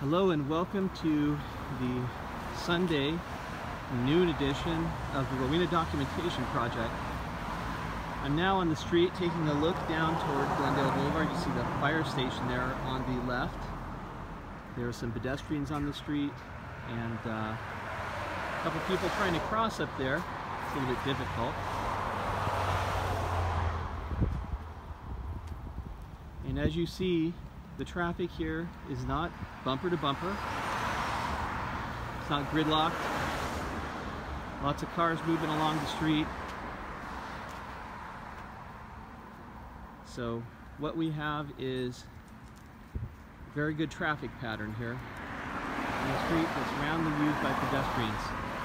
Hello and welcome to the Sunday noon edition of the Rowena Documentation Project. I'm now on the street taking a look down toward Glendale Boulevard. You see the fire station there on the left. There are some pedestrians on the street and uh, a couple people trying to cross up there. It's a little bit difficult. And as you see, the traffic here is not bumper to bumper. It's not gridlocked. Lots of cars moving along the street. So what we have is very good traffic pattern here on the street that's roundly used by pedestrians.